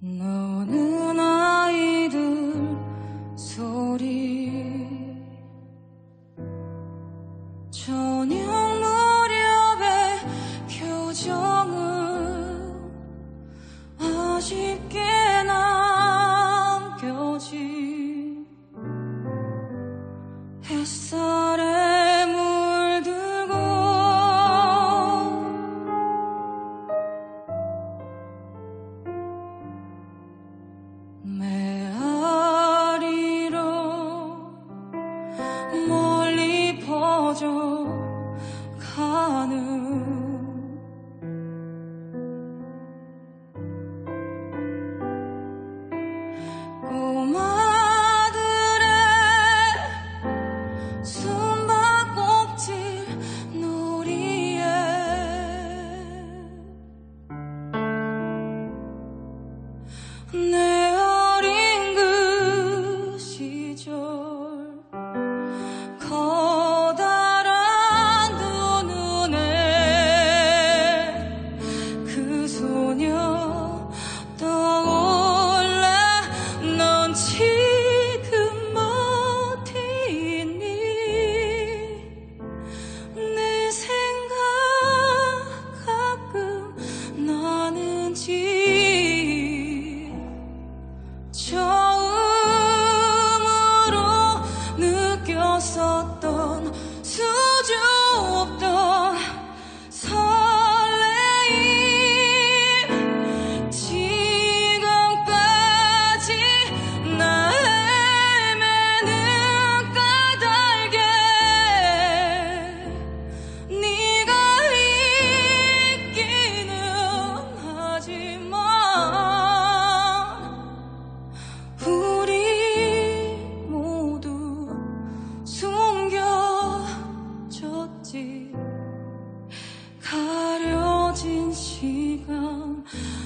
너는 아이들 소리. 저녁 무렵의 표정은 아쉽게 남겨진. 햇살 我们。come.